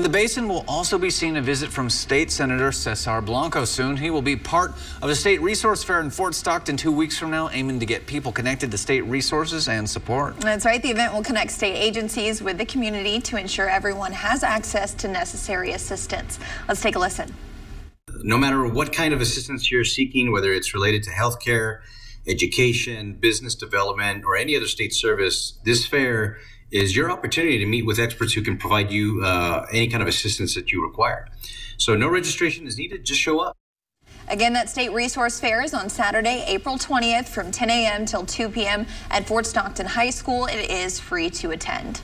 And the basin will also be seeing a visit from State Senator Cesar Blanco soon. He will be part of the State Resource Fair in Fort Stockton two weeks from now, aiming to get people connected to state resources and support. That's right. The event will connect state agencies with the community to ensure everyone has access to necessary assistance. Let's take a listen. No matter what kind of assistance you're seeking, whether it's related to healthcare, education, business development, or any other state service, this fair is your opportunity to meet with experts who can provide you uh, any kind of assistance that you require. So no registration is needed, just show up. Again, that state resource fair is on Saturday, April 20th from 10 a.m. till 2 p.m. at Fort Stockton High School. It is free to attend.